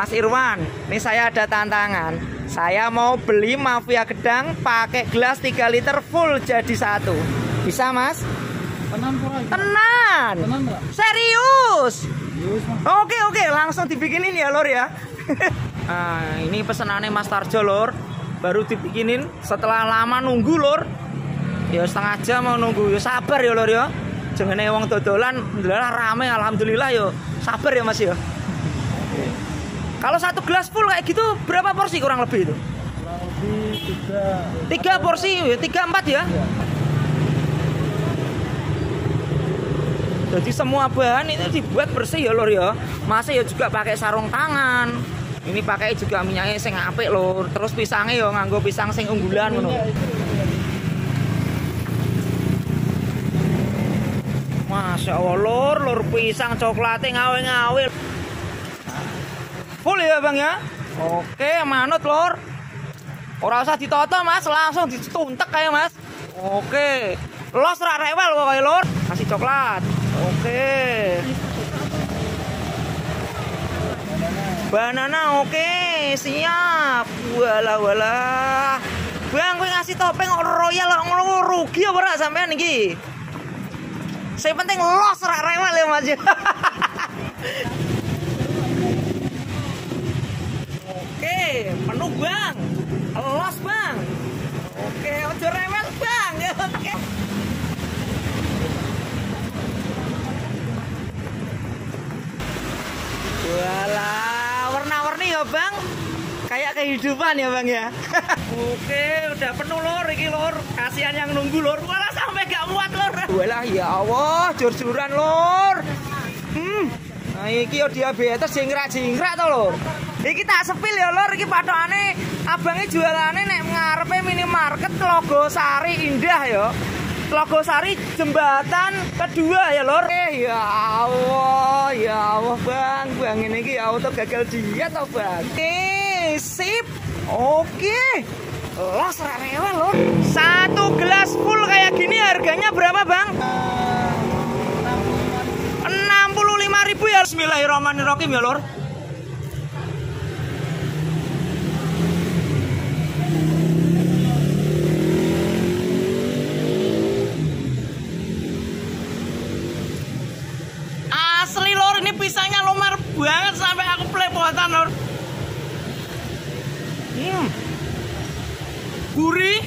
Mas Irwan, ini saya ada tantangan. Saya mau beli mafia gedang pakai gelas 3 liter full jadi satu. Bisa, Mas? Tenan iki. Tenan. Serius. Mas. Oke oke langsung dibikinin ya lor ya. nah ini pesenannya Mas Tarjo lor, baru dibikinin setelah lama nunggu lor. Ya setengah jam mau nunggu, ya sabar ya lor ya. Jangan wong dodolan, alhamdulillah rame, alhamdulillah yo. Sabar ya Mas ya. Kalau satu gelas full kayak gitu berapa porsi kurang lebih itu? Kurang lebih tiga. Tiga porsi, ya, tiga empat ya. Ya. Jadi semua bahan itu dibuat bersih ya lor ya. Masih ya juga pakai sarung tangan. Ini pakai juga minyaknya sing apik lor. Terus pisangnya ya nganggo pisang sing unggulan ngono. Masya Allah lor, lor pisang coklatnya ngawe-ngawe. Full ya bang ya? Oke manut lor. Ora usah ditoto mas, langsung dituntek kayak mas. Oke. Los rak rewel kok kayak lor. Kasih coklat. Oke. Banana oke, siap. Walah walah. Bang, gue ngasih topeng royal ngono rugi apa ora sampean iki? Saya penting los rak rewel ya Mas. Oke, penuh Bang. Los Bang. Oke, ojo rewel Bang. Ya, Oke. Walah, warna-warni ya bang. Kayak kehidupan ya bang ya. Oke, udah penuh lor. Iki lor. Kasihan yang nunggu lor. Walah sampai gak muat lor. Walah ya Allah, jur-juran lor. Hmm, nah iki yo diabetes jingkrak-jingkrak to lor Iki tak sepil ya lor, iki patokane Abangnya jualannya nek ngarepe minimarket Logo Sari Indah ya. Logo Sari jembatan kedua ya lor Eh ya Allah Ya Allah bang. Bang ini ki auto gagal diet tau bang. Oke sip. Oke. Los rewel lor Satu Bismillahirrahmanirrahim ya lor Asli lor ini pisangnya lomar banget sampai aku pelepotan lor. Hmm. Gurih,